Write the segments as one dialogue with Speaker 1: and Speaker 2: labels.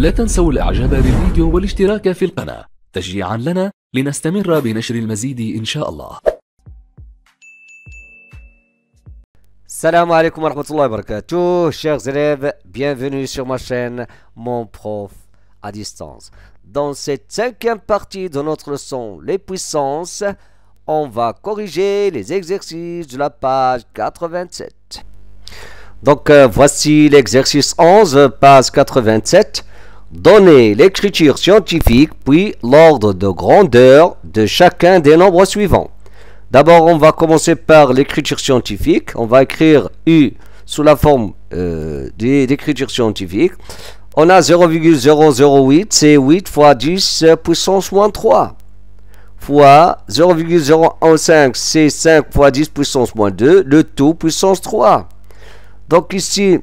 Speaker 1: لا تنسوا الاعجاب بالفيديو والاشتراك في القناة تشجيعا لنا لنستمر بنشر المزيد ان شاء الله
Speaker 2: alaikum wa rahmatullahi wa barakatuh, chers élèves, bienvenue sur ma chaîne Mon Prof à distance. Dans cette cinquième partie de notre leçon Les puissances, on va corriger les exercices de la page 87. Donc euh, voici l'exercice 11, page 87. Donnez l'écriture scientifique puis l'ordre de grandeur de chacun des nombres suivants. D'abord, on va commencer par l'écriture scientifique. On va écrire U sous la forme euh, d'écriture scientifique. On a 0,008, c'est 8 fois 10 puissance moins 3. Fois 0,015, c'est 5 fois 10 puissance moins 2. Le tout puissance 3. Donc ici,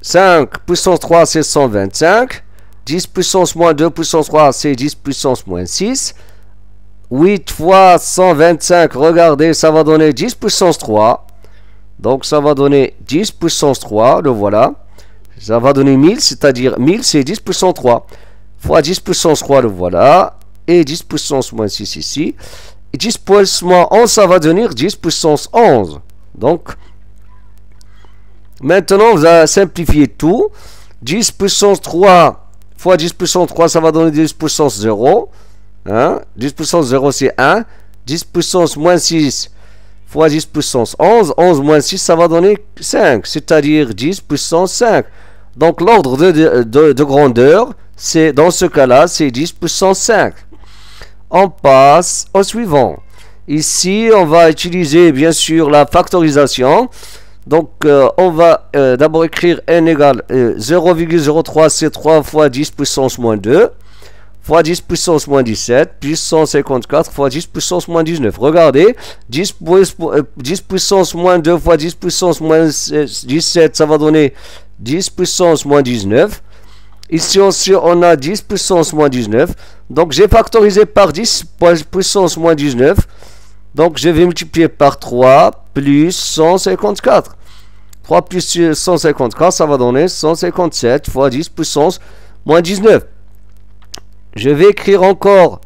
Speaker 2: 5 puissance 3, c'est 125. 10 puissance moins 2 puissance 3, c'est 10 puissance moins 6. 8 fois 125, regardez, ça va donner 10 puissance 3. Donc ça va donner 10 puissance 3, le voilà. Ça va donner 1000, c'est-à-dire 1000 c'est 10 puissance 3. Fois 10 puissance 3, le voilà. Et 10 puissance moins 6 ici. Et 10 puissance moins 11, ça va donner 10 puissance 11. Donc, maintenant, vous allez simplifier tout. 10 puissance 3 fois 10 puissance 3, ça va donner 10 puissance 0. 10 puissance 0 c'est 1. 10 puissance moins 6 fois 10 puissance 11. 11 moins 6 ça va donner 5. C'est-à-dire 10 puissance 5. Donc l'ordre de, de, grandeur, dans ce cas-là, c'est 10 puissance 5. On passe au suivant. Ici, on va utiliser bien sûr la factorisation. Donc, euh, on va euh, d'abord écrire n égale 0,03, euh, c'est 3 fois 10 puissance moins 2 fois 10 puissance moins 17, plus 154 fois 10 puissance moins 19. Regardez, 10, 10 euh, puissance moins 2 fois 10 puissance moins 17, ça va donner 10 puissance moins 19. Ici aussi, on a 10 puissance moins 19. Donc, j'ai factorisé par 10 puissance moins 19. Donc, je vais multiplier par 3 plus 154. 3 plus 154, ça va donner 157 fois 10 puissance moins 19. Je vais écrire encore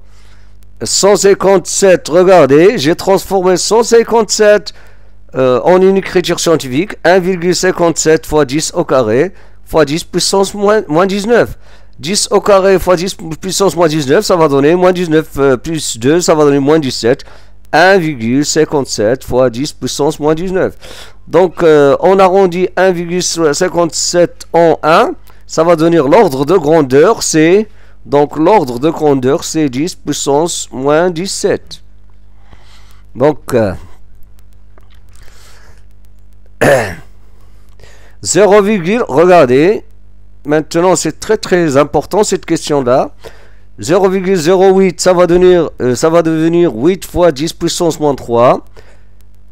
Speaker 2: 157. Regardez, j'ai transformé 157 euh, en une écriture scientifique. 1,57 fois 10 au carré fois 10 puissance moins, 19. 10 au carré fois 10 puissance moins 19, ça va donner moins 19 euh, plus 2, ça va donner moins 17. 1,57 fois 10 puissance moins 19. Donc, euh, on arrondit 1,57 en 1. Ça va donner l'ordre de grandeur, c'est donc l'ordre de grandeur, c'est 10 puissance moins 17. Donc, 0, euh, regardez, maintenant c'est très très important cette question-là. 0,08, ça va devenir euh, ça va devenir 8 fois 10 puissance moins 3.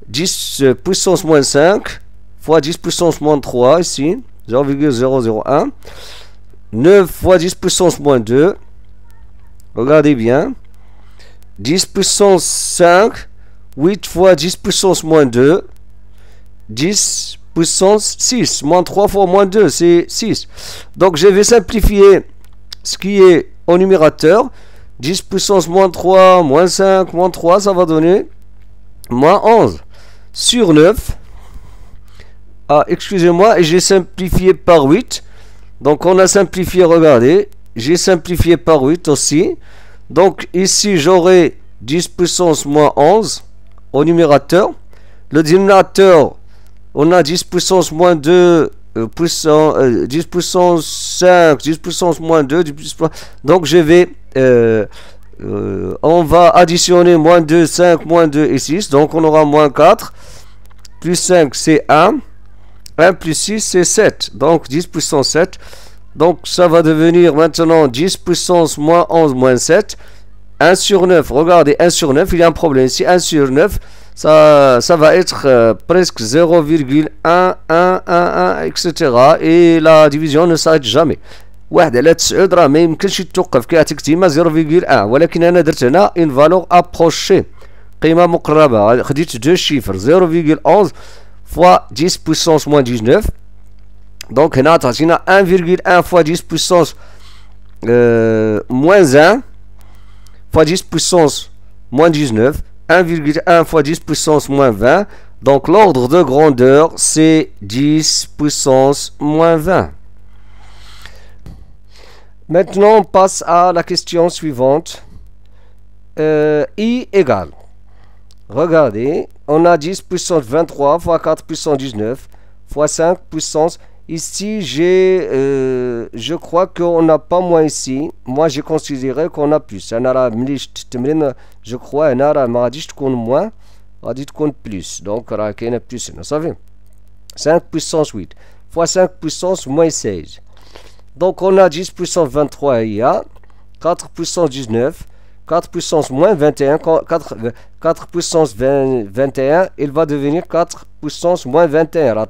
Speaker 2: 10 euh, puissance moins 5 fois 10 puissance moins 3 ici. 0,001. 9 fois 10 puissance moins 2. Regardez bien. 10 puissance 5. 8 fois 10 puissance moins 2. 10 puissance 6. Moins 3 fois moins 2, c'est 6. Donc je vais simplifier ce qui est numérateur. 10 puissance moins 3, moins 5, moins 3, ça va donner moins 11. Sur 9. Ah, excusez-moi, j'ai simplifié par 8. Donc on a simplifié, regardez, j'ai simplifié par 8 aussi. Donc ici j'aurai 10 puissance moins 11 au numérateur. Le dénominateur, on a 10 puissance moins 2, euh, puissance, 10 euh, puissance 5, 10 puissance moins 2, 10 puissance... Donc je vais... Euh, on va additionner moins 2, 5, moins 2 et 6. Donc on aura moins 4. Plus 5, c'est 1. 1 plus 6, c'est 7. Donc 10 puissance 7. Donc ça va devenir maintenant 10 puissance moins 11 moins 7. 1 sur 9. Regardez, 1 sur 9, il y a un problème ici. 1 sur 9, ça, ça va être euh, presque 0,1111, etc. Et la division ne s'arrête jamais. واحد على 9 راه ما يمكنش توقف كتكتيما 0,1 ولكن انا درت هنا ان فالور ابروشي قيمه مقربه خديت دو شيفر 0,11 fois 10 puissance moins 19 donc هنا تعطينا 1,1 fois 10 puissance euh, moins 1 fois 10 puissance moins 19, 1,1 fois 10 puissance moins 20. Donc l'ordre de grandeur, c'est 10 puissance moins 20. Maintenant, on passe à la question suivante. Euh, I égale. Regardez, on a 10 puissance 23 fois 4 puissance 19 fois 5 puissance. Ici, j'ai, euh, je crois qu'on n'a pas moins ici. Moi, j'ai considéré qu'on a plus. Je crois qu'on a moins, qu'on plus. Donc, on a plus. Vous savez 5 puissance 8 fois 5 puissance moins 16. Donc, on a 10 puissance 23 IA, 4 puissance 19, 4 puissance moins 21, 4, 4 puissance 20, 21, il va devenir 4 puissance moins 21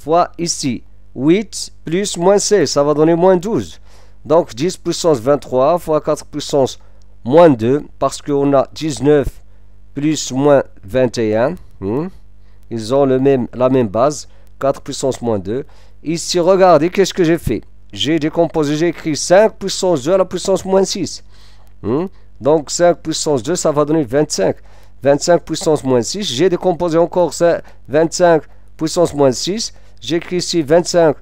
Speaker 2: fois ici 8 plus moins 16 ça va donner moins 12 donc 10 puissance 23 fois 4 puissance moins 2 parce qu'on a 19 plus moins 21. Hmm? Ils ont la même base. 4 puissance moins 2. Ici, regardez, qu'est-ce que j'ai fait? J'ai décomposé, j'ai écrit 5 puissance 2 à la puissance moins 6. Hmm? Donc 5 puissance 2, ça va donner 25. 25 puissance moins 6. J'ai décomposé encore 25 puissance moins 6. J'écris ici 25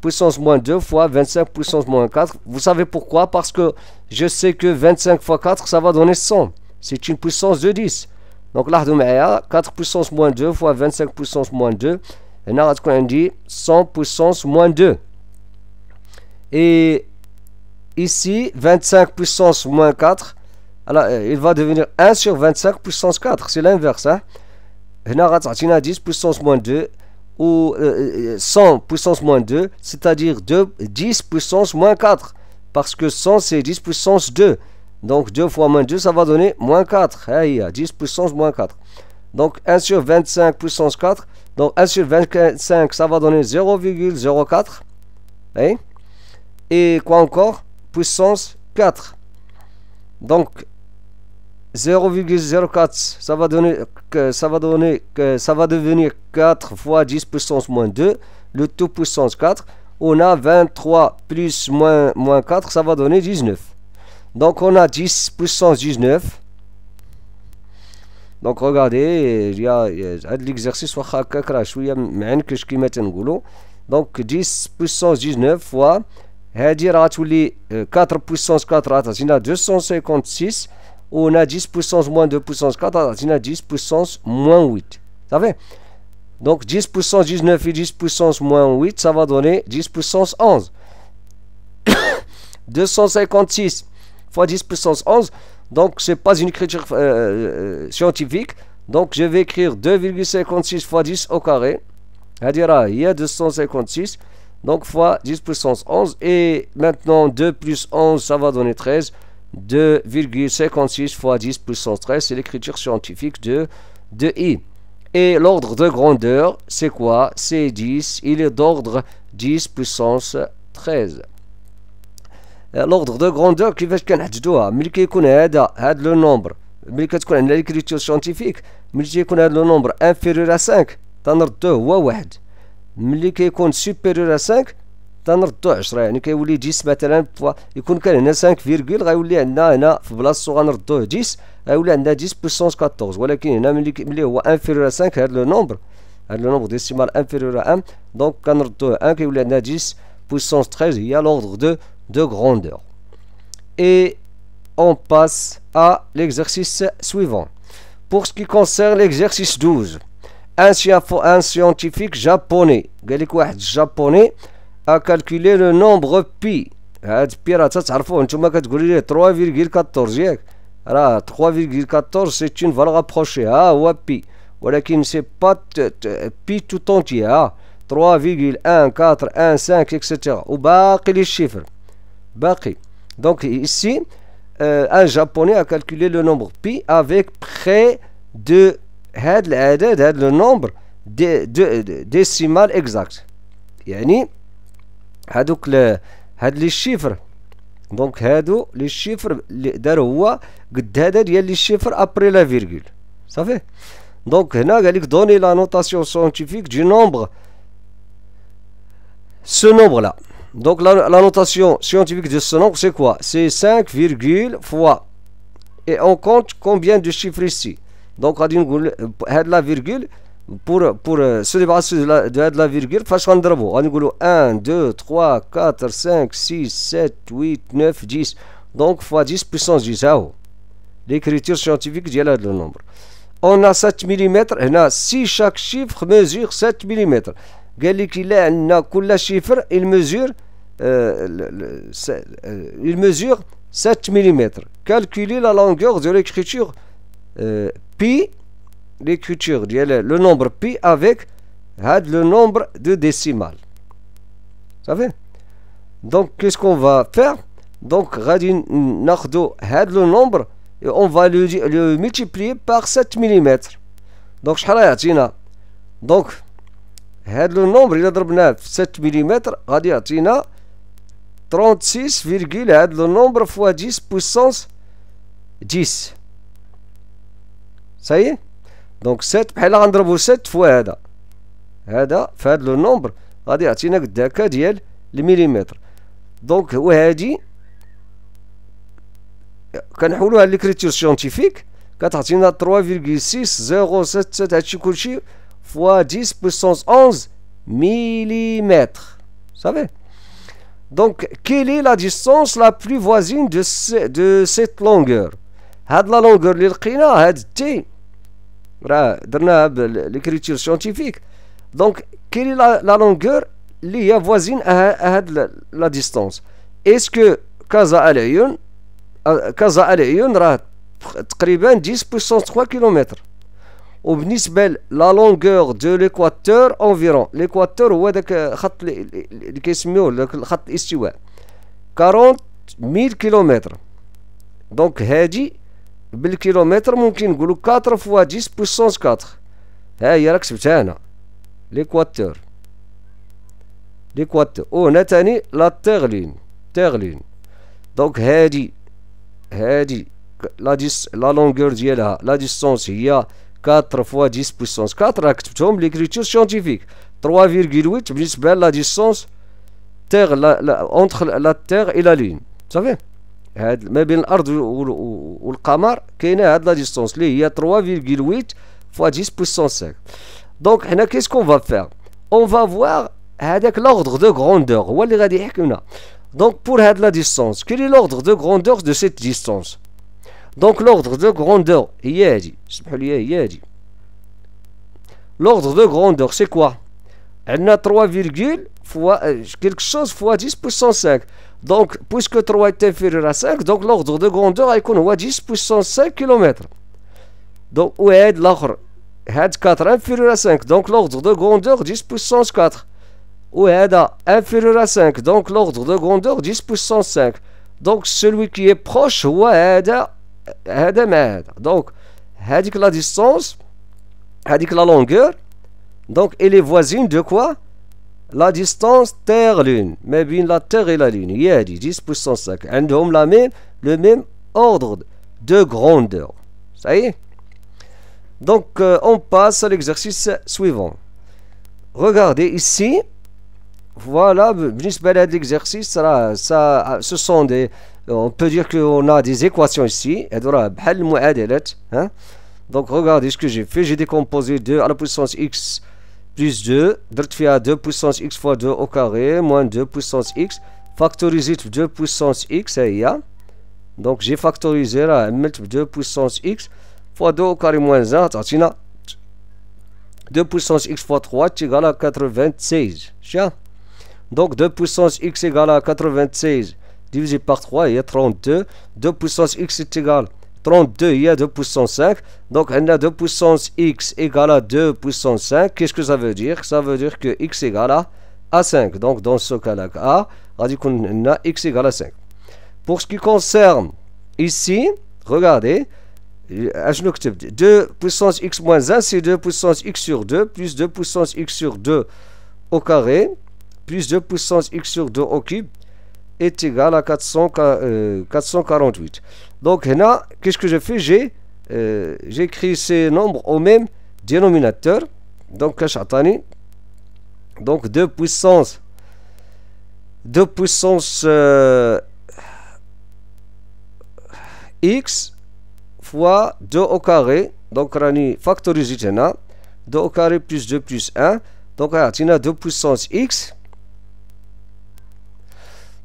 Speaker 2: puissance moins 2 fois 25 puissance moins 4. Vous savez pourquoi? Parce que je sais que 25 fois 4, ça va donner 100. C'est une puissance de 10. Donc là, 4 puissance moins 2 fois 25 puissance moins 2. Et là, on dit 100 puissance moins 2. Et ici, 25 puissance moins 4. Alors, euh, il va devenir 1 sur 25 puissance 4. C'est l'inverse. Hein? Là, on a 10 puissance moins 2 ou 100 euh, euh, puissance moins 2, c'est-à-dire 10 puissance moins 4. Parce que 100, c'est 10 puissance 2. Donc 2 fois moins 2, ça va donner moins 4. Hey, 10 puissance moins 4. Donc 1 sur 25 puissance 4. Donc 1 sur 25, ça va donner 0,04. Et quoi encore? Puissance 4. Donc 0,04, ça va donner, ça va donner, ça va devenir 4 fois 10 puissance moins 2, le tout puissance 4. On a 23 plus moins, moins 4, ça va donner 19. Donc on a 10 puissance 19. Donc regardez, il y a, l'exercice, donc 10 puissance 19 fois, 4 euh, puissance 4, 256 on a 10 puissance moins 2 puissance 4, on a 10 puissance moins 8. Ça fait? Donc 10 puissance 19 et 10 puissance moins 8, ça va donner 10 puissance 11. 256 fois 10 puissance 11, donc c'est pas une écriture euh, euh, scientifique. Donc je vais écrire 2,56 fois 10 au carré. Ah, il y a 256. Donc fois 10 puissance 11. Et maintenant 2 plus 11, ça va donner 13. 2,56 fois 10 puissance 13, c'est l'écriture scientifique de, de I. Et l'ordre de grandeur, c'est quoi C'est 10. Il est d'ordre 10 puissance 13. l'ordre de grandeur كيفاش كنحددوها ملي كيكون هذا هذا لو نومبر ملي كتكون عندنا ليكريتور سيانتيفيك ملي تيكون هذا لو نومبر انفيريور ا 5 تنردوه هو واحد ملي كيكون سوبيريور ا 5 تنردوه 10 يعني كيولي 10 مثلا يكون كان هنا 5 فيرغول غيولي عندنا هنا في بلاصتو غنردوه 10 غيولي عندنا 10 بويسونس 14 ولكن هنا ملي ملي هو انفيريور ا 5 هذا لو نومبر هذا لو نومبر ديسيمال انفيريور ا 1 دونك كنردوه 1 كيولي عندنا 10 بويسونس 13 هي لوردر دو de grandeur. Et on passe à l'exercice suivant. Pour ce qui concerne l'exercice 12, un, scientifique japonais, japonais a calculé le nombre pi. هاد بي راه تتعرفوه نتوما كتقولوا ليه 3,14 ياك راه 3,14 سي اون فالور ابروشي ها هو بي ولكن سي با بي تو طونتي ها 3,1 4 1 5 اكسيتيرا وباقي لي الشيفر Baqi. Donc ici, euh, un japonais a calculé le nombre pi avec près de le nombre de, de, de, décimal exact. يعني هادوك هاد لي شيفر دونك هادو لي شيفر اللي دار هو قد هذا ديال لي شيفر ابري لا فيرغول صافي دونك هنا قال لك دوني لا نوتاسيون سيانتيفيك دو نومبر ce nombre là Donc la, notation scientifique de ce nombre, c'est quoi C'est 5, fois. Et on compte combien de chiffres ici Donc, on dit la virgule, pour, pour euh, se débarrasser de la, de la virgule, on a 1, 2, 3, 4, 5, 6, 7, 8, 9, 10. Donc, fois 10 puissance 10. Ah l'écriture scientifique dit le nombre. On a 7 mm. Si chaque chiffre mesure 7 mm, chiffre, il mesure, euh, le, le, euh, il mesure 7 mm. Calculez la longueur de l'écriture euh, pi l'écriture le nombre pi avec le nombre de décimales. Vous savez Donc, qu'est-ce qu'on va faire? Donc, le nombre, et on va le, le, multiplier par 7 mm. Donc, donc le nombre, il a 7 mm, 36, le nombre fois 10 puissance 10. Ça y est? دونك 7 بحال غنضربو 7 فوا هذا هذا في هذا لو نومبر غادي يعطينا قد هكا ديال المليمتر دونك وهادي كنحولوها ليكريتور سيونتيفيك كتعطينا 3,607 هادشي كلشي fois 10 puissance 11 mm. Vous savez Donc, quelle est la distance la plus voisine de, de cette longueur هاد la longueur اللي لقينا هاد تي راه درناها l'écriture scientifique donc quelle est la, la longueur اللي هي voisine à هاد la distance est-ce que كازا العيون كازا العيون راه تقريبا 10 puissance 3 km وبالنسبه لا لونغور دو ليكواتور انفيرون ليكواتور هو داك خط اللي كيسميوه خط الاستواء 40 ميل كيلومتر دونك هادي بالكيلومتر ممكن نقولوا 4 فوا 10 بويسونس 4 ها هي راه كتبتها هنا ليكواتور ليكواتور وهنا تاني لا تيغلين تيغلين دونك هادي هادي لا ديس لا لونغور ديالها لا ديستونس هي 4 fois 10 puissance 4 راك كتبتهم l'écriture scientifique 3,8 بالنسبة لا ديستونس تيغ لا لا اونتخ لا تيغ الى لا لين صافي هاد ما بين الارض والقمر كاينه هاد لا ديستونس اللي هي 3,8 fois 10 puissance 5 دونك حنا كيس كون فا فيغ اون فا فواغ هذاك لوردر دو غروندور هو اللي غادي يحكي لنا دونك بور هاد لا ديستونس كيلي لوردر دو غروندور دو سيت ديستونس Donc l'ordre de grandeur, l'ordre de grandeur, c'est quoi Elle a 3, fois quelque chose fois 10 puissance 5. donc, puisque 3 est inférieur à 5, donc l'ordre de grandeur est 10 puissance 5 km. Donc, où est l'autre 4 inférieur à 5, donc l'ordre de grandeur 10 puissance 4. Où est inférieur à 5, donc l'ordre de grandeur 10 puissance 5. Donc, celui qui est proche, où est Donc, la distance, la longueur, donc elle est voisine de quoi? الي فوازين دو كوا لا ديستونس تيغ لون ما بين لا تيغ اي لا لون هي هادي 10 بويسونس 5 عندهم لا ميم لو ميم اوردر دو غروندور صحيح Donc, euh, on passe à l'exercice suivant. Regardez ici. Voilà, l'exercice, ça, ça, ce sont des, on peut dire qu'on a des équations ici. Hein. Donc regardez ce que j'ai fait. J'ai décomposé 2 à la puissance x plus 2. à 2 puissance x fois 2 au carré moins 2 puissance x. Factorisé 2 puissance x. Donc j'ai factorisé 2 puissance x fois 2 au carré moins 1. 2 puissance x fois 3 est égal à 96. Donc 2 puissance x égale à 96 divisé par 3, il y a 32. 2 puissance x est égal 32, il y a 2 puissance 5. Donc, on a 2 puissance x égale à 2 puissance 5. Qu'est-ce que ça veut dire? Ça veut dire que x égale à, à 5. Donc, dans ce cas-là, A, on a x égale à 5. Pour ce qui concerne ici, regardez, 2 puissance x moins 1, c'est 2 puissance x sur 2, plus 2 puissance x sur 2 au carré, plus 2 puissance x sur 2 au cube, est égal à 400, 448. Euh, Donc, là, qu'est-ce que j'ai fait J'ai euh, écrit ces nombres au même dénominateur. Donc, donc 2 puissance 2 puissance euh, x fois 2 au carré. Donc rani factorisé 2 au carré plus 2 plus 1 donc on a 2 puissance x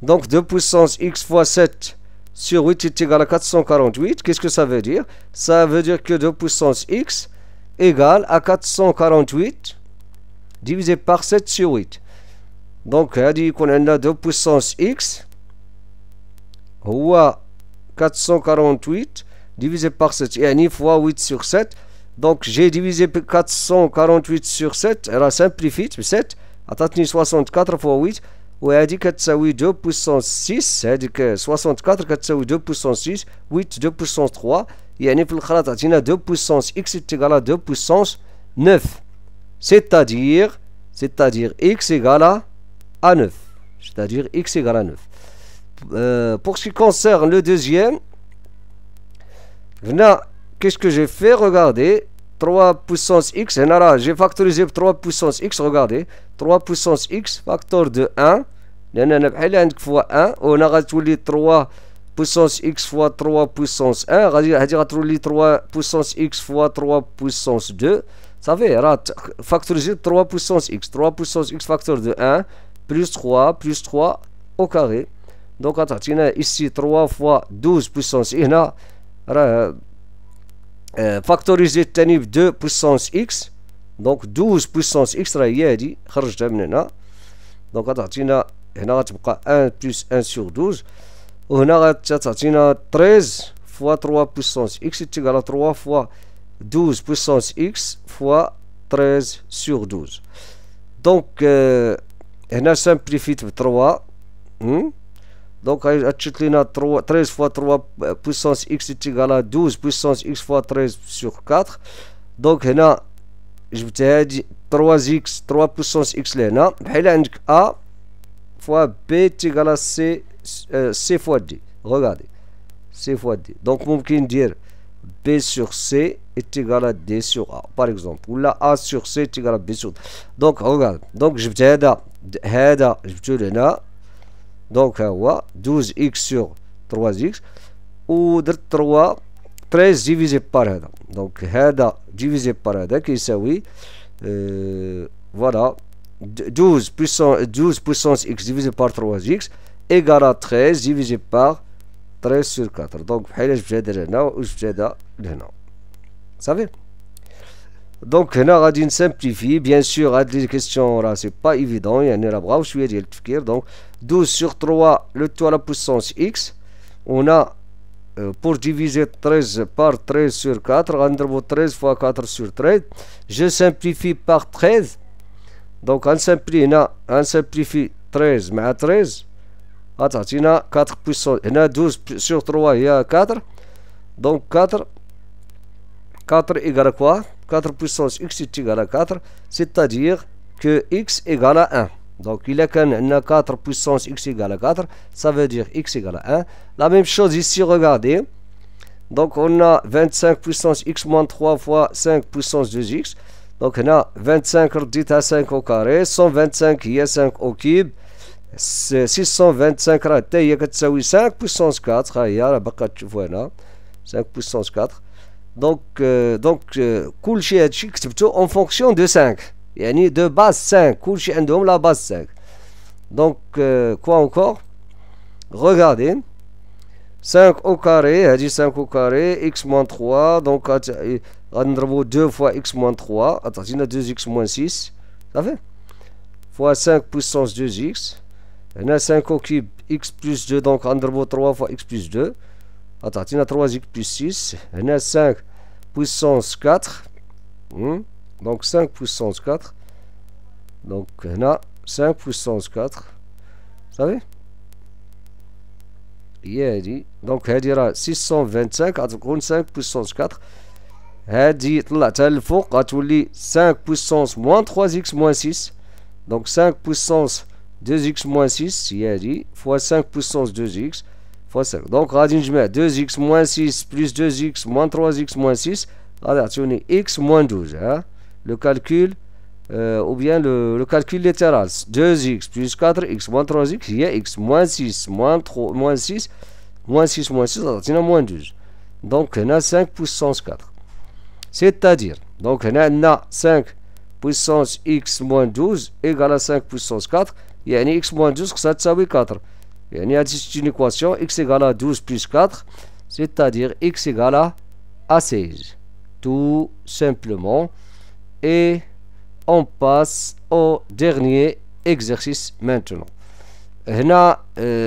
Speaker 2: donc 2 puissance x fois 7 sur 8 est égal à 448. Qu'est-ce que ça veut dire? Ça veut dire que 2 puissance x égale à 448 divisé par 7 sur 8. Donc, elle dit qu'on a 2 puissance x. Ou 448 divisé par 7. Et yani fois 8 sur 7. Donc, j'ai divisé 448 sur 7. Elle a simplifié 7. Atteint 64 fois 8. وهذه كتساوي 2 بويسونس 6 هذيك 64 كتساوي 2 بويسونس 6 8 2 بويسونس 3 يعني في الخلاط عطينا 2 بويسونس اكس تيغالا 2 بويسونس 9 c'est-à-dire c'est-à-dire x égale à 9 c'est-à-dire x égale à 9 euh, pour ce qui concerne le deuxième qu'est-ce que j'ai fait regardez 3 puissance x, j'ai factorisé 3 puissance x, regardez, 3 puissance x, facteur de 1, fois 1, on a 3 puissance x fois 3 puissance 1, on 3 puissance x fois 3 puissance 2, ça fait, factoriser 3 puissance x, 3 puissance x facteur de 1, plus 3, plus 3 au carré. Donc, attends, ici 3 fois 12 puissance, et euh, فاكتوريزي الثاني ب 2 puissance x دونك 12 puissance x راه هي هادي خرجتها من هنا دونك غتعطينا هنا غتبقى 1 بلس 1 سور 12 وهنا غتعطينا 13 فوا 3 بويسونس اكس تيغال 3 فوا 12 بويسونس اكس فوا 13 سور 12 دونك هنا سامبليفيت ب 3 دونك غتشد لينا 13 فوا 3 بويسونس اكس تيغال 12 بويسونس اكس فوا 13 سور 4 دونك هنا جبت هادي 3 اكس 3 بويسونس اكس لهنا بحال عندك ا فوا بي تيغال سي سي فوا دي غوغادي سي فوا دي دونك ممكن ندير بي سور سي تيغال دي سور ا باغ اكزومبل ولا ا سور سي تيغال بي سور دونك غوغاد دونك جبت هذا هذا جبتو لهنا دونك ها هو 12 اكس سور 3 اكس ودرت 3 13 ديفيزي بار هذا دونك هذا ديفيزي بار هذا كيساوي فوالا 12 puissance 12 puissance x divisé par 3x égale à 13 divisé par 13 sur 4 donc بحال جبت هذا لهنا وجبت هذا لهنا صافي دونك هنا غادي نسامبليفي بيان سور هاد لي كيسيون راه سي با ايفيدون يعني راه بغاو شويه ديال التفكير دونك 12 sur 3, le tout à la puissance x. On a, euh, pour diviser 13 par 13 sur 4, on 13 fois 4 sur 13. Je simplifie par 13. Donc, on simplifie, simplifie 13, mais à 13. Attends, il y a 4 puissance, il y a 12 sur 3, il y a 4. Donc, 4, 4 égale à quoi? 4 puissance x est égal à 4, c'est-à-dire que x égale à 1. Donc il y a 4 puissance x égale à 4, ça veut dire x égale à 1. La même chose ici, regardez. Donc on a 25 puissance x moins 3 fois 5 puissance 2x. Donc on a 25 redit à 5 au carré, 125 il y a 5 au cube. 625 il y a 5 puissance 4 il y a 5 puissance 4 donc euh, donc euh, كل شيء هادشي كتبته en fonction de 5 يعني de base 5 كلشي عندهم la base 5 donc euh, quoi encore regardez 5 au carré هادي 5 au carré x moins 3 donc غنضربو 2 fois x moins 3 عطاتينا 2x moins 6 صافي fois 5 puissance 2x هنا 5 au cube x plus 2 donc غنضربو 3 fois x plus 2 عطاتينا 3x plus 6 هنا 5 puissance 4 hmm. Donc 5 puissance 4. Donc là, 5 puissance 4. Vous savez dit donc هادي راه 625 غتكون 5 puissance 4 هادي طلعتها الفوق غتولي 5 puissance moins 3x moins 6 donc 5 puissance 2x moins 6 هي هادي fois 5 puissance 2x fois 5 donc غادي نجمع 2x moins 6 plus 2x moins 3x moins 6 غادي يعطيوني x moins 12 ها le calcul euh, ou bien le, calcul littéral 2x plus 4x moins 3x il y a x moins 6 moins 3 moins 6 moins 6 moins 6 a moins 12 donc on a 5 puissance 4 c'est à dire donc on a 5 puissance x moins 12 égale à 5 puissance 4 يعني x moins 12 ça تساوي 4 يعني c'est une équation x égale à 12 plus 4 c'est à dire x égale à 16 tout simplement et on passe au dernier exercice maintenant هنا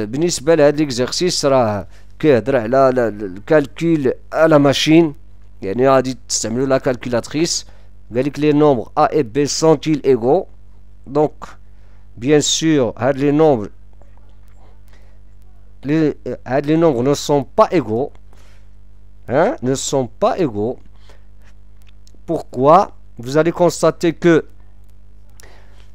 Speaker 2: بالنسبة لهذا l'exercice راه كيهضر على الكالكول على ماشين يعني غادي تستعملوا لا كالكولاتريس قالك لي نومبر A et B sont-ils égaux donc bien sûr هاد les nombres les, هاد les nombres ne sont pas égaux hein, ne sont pas égaux pourquoi vous allez constater que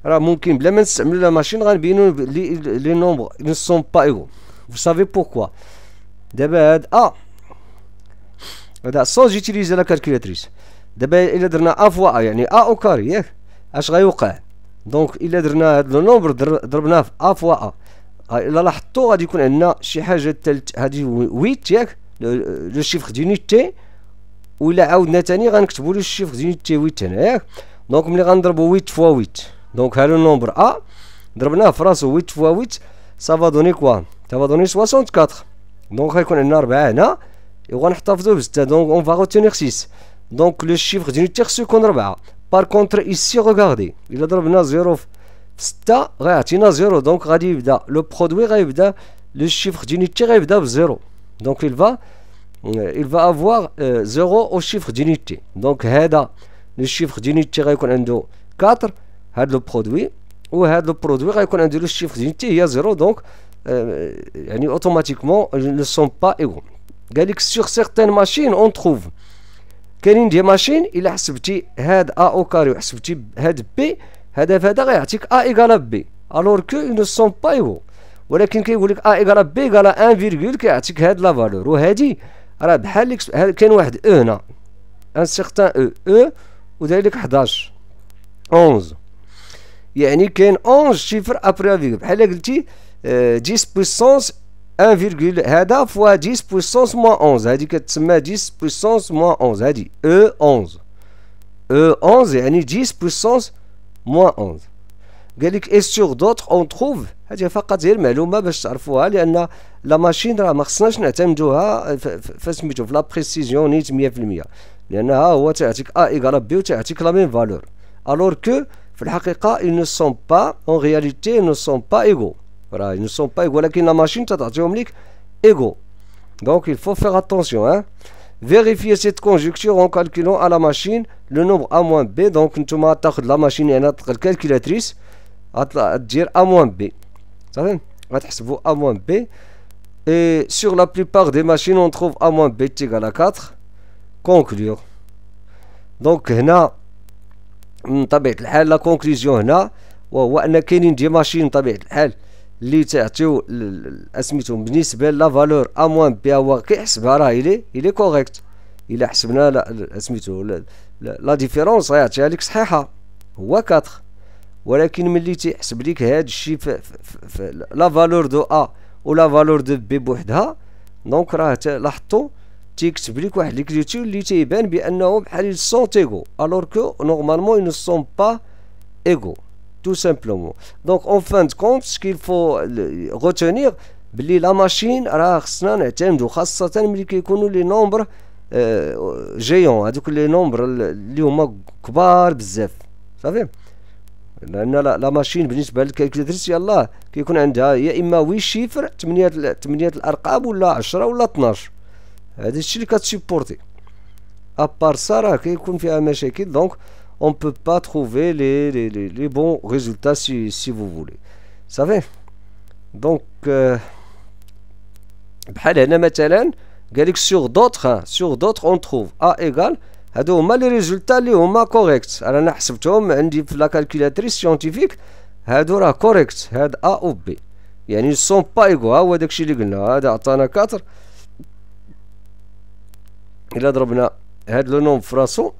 Speaker 2: راه ممكن بلا ما نستعملوا لا ماشين غنبينوا لي نومبر ne sont pas égaux vous savez pourquoi دابا هاد ا هذا سون جيتيليزي لا كالكولاتريس دابا الا درنا ا فوا ا يعني ا او كاري ياك اش غيوقع دونك الا درنا هاد لو نومبر ضربناه في ا فوا ا الا لاحظتوا غادي يكون عندنا شي حاجه تالت هادي ويت ياك لو شيفر دونيتي ولا عاودنا تاني غنكتبوا له الشيفر دونيتي ويت هنا ياك دونك ملي غنضربوا 8 فوا 8 دونك ها لو نومبر ا ضربناه في راسو 8 فوا 8 سافا دوني كوا سافا دوني 64 دونك غيكون عندنا 4 هنا وغنحتفظوا ب 6 دونك اون فا روتينيغ 6 دونك لو شيفر دونيتي خصو يكون 4 بار كونتر ايسي ريغاردي الا ضربنا 0 في 6 غيعطينا 0 دونك غادي يبدا لو برودوي غيبدا لو شيفر دونيتي غيبدا ب 0 دونك il va il va avoir 0 au chiffre d'unité donc هذا لو شيفر دونيتي غيكون عنده 4 هذا لو برودوي وهذا لو برودوي غيكون عنده لو شيفر دونيتي هي 0 دونك يعني اوتوماتيكمون ne sont pas égaux قال لك sur certaines machines on trouve كاينين دي ماشين الا حسبتي هاد ا او كاري وحسبتي هاد بي هذا فهذا غيعطيك ا ايكالا بي الور كو نو سون با ايغو ولكن كيقول لك ا ايكالا بي ايكالا 1 فيرغول كيعطيك هاد لا فالور وهادي راه بحال كاين واحد او هنا ان سيغتان او او وداير لك 11 11 يعني كاين 11 شيفر ابري فيغول بحال قلتي 10 بويسونس 1, هذا فوا 10 بويسونس موان 11 هذه كتسمى 10 بويسونس موان 11 هذه او 11 او 11 يعني 10 بويسونس موان 11 قال لك اي سور دوطخ اون تروف هذه فقط هي المعلومه باش تعرفوها لأن لا ماشين راه ما خصناش نعتمدوها فسميتو في لا بريسيزيون نيت 100% لأن ها هو تعطيك ا ايغال بي وتعطيك لا ميم فالور الوغ كو في الحقيقة اي نو سون با اون رياليتي نو سون با ايغو راه نو سون با ايغو ولكن لا ماشين تعطيهم ليك ايغو دونك il faut faire attention hein. Vérifier cette conjecture en calculant à la machine le nombre a moins b. Donc نتوما تاخذ لا ماشين يعني تقل الكالكولاتريس غاتدير ا موان بي Ça va A moins B. Et sur la plupart des machines, on trouve A moins B égal à 4. Conclure. Donc, هنا طبيعة الحال la conclusion هنا وهو أن كاينين دي ماشين طبيعة الحال اللي تعطيو اسميتو بالنسبه لا فالور ا موان بي هو كيحسبها راه الي الي كوريكت الا حسبنا سميتو لا ديفيرونس غيعطيها لك صحيحه هو 4 ولكن ملي تيحسب لك هاد الشيء لا فالور دو أ ولا فالور دو بي بوحدها دونك راه لاحظتو تيكتب لك واحد ليكريتور اللي تيبان بأنه بحال سون تيغو الوغ كو نورمالمون ne sont pas égaux tout simplement. Donc en fin de compte ce qu'il faut بلي لا ماشين راه خصنا نعتمدو خاصة ملي كيكونوا لي نومبر جيون هذوك لي نومبر اللي هما كبار بزاف صافي لأن لا ماشين بالنسبة للكالكوليتريس يلاه كيكون عندها يا إما وي شيفر 8 8 الأرقام ولا 10 ولا 12 هذا الشيء اللي كتسيبورتي ابار سا راه كيكون فيها مشاكل دونك on ne peut pas trouver les, les, les, les bons résultats si, si, vous voulez. Vous savez Donc, euh, sur d'autres, hein, sur d'autres, on trouve A égale هادو هما لي ريزولتا اللي هما كوريكت. أنا حسبتهم عندي في لا كالكولاتريس سيونتيفيك. هادو راه كوريكت. هاد ا أو بي يعني سون با ايغو ها هو داكشي اللي قلنا. هذا عطانا 4 إلا ضربنا هاد لو نوم فراسو.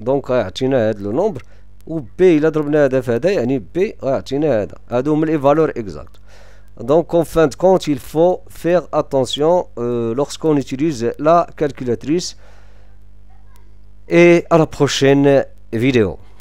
Speaker 2: دونك غيعطينا هاد لو نومبر. و بي إلا ضربنا هذا في هذا يعني بي غيعطينا هذا. هادو هما لي فالور اكزاكت Donc en fin de compte, il faut faire attention euh, lorsqu'on utilise la calculatrice. Et à la prochaine vidéo.